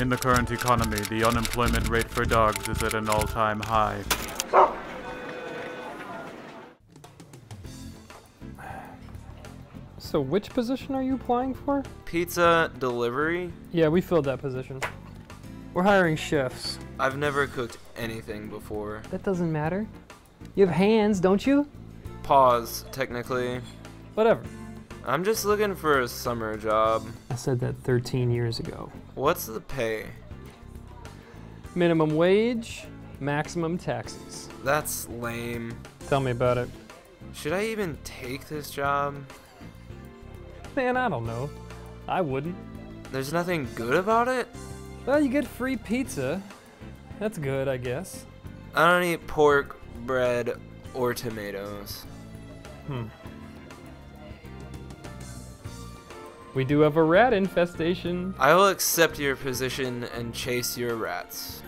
In the current economy, the unemployment rate for dogs is at an all-time high. So which position are you applying for? Pizza delivery? Yeah, we filled that position. We're hiring chefs. I've never cooked anything before. That doesn't matter. You have hands, don't you? Paws, technically. Whatever. I'm just looking for a summer job. I said that 13 years ago. What's the pay? Minimum wage, maximum taxes. That's lame. Tell me about it. Should I even take this job? Man, I don't know. I wouldn't. There's nothing good about it? Well, you get free pizza. That's good, I guess. I don't eat pork, bread, or tomatoes. Hmm. We do have a rat infestation. I will accept your position and chase your rats.